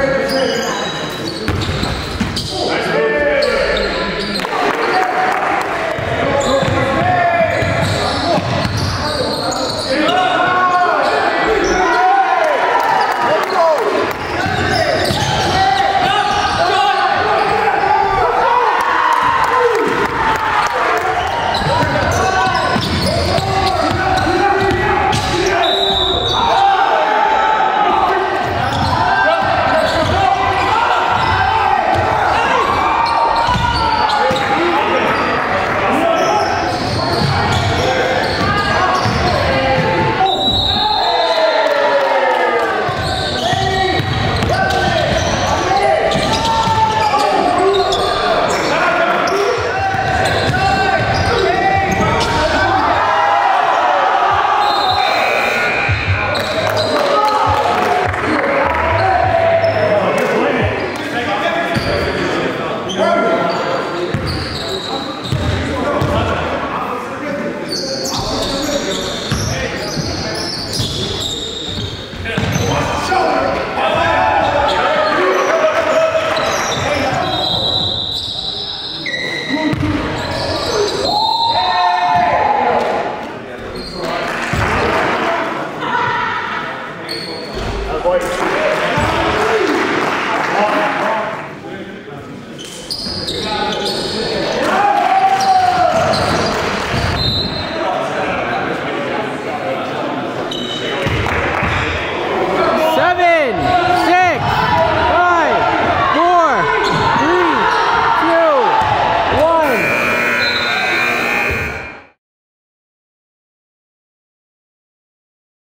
Great, you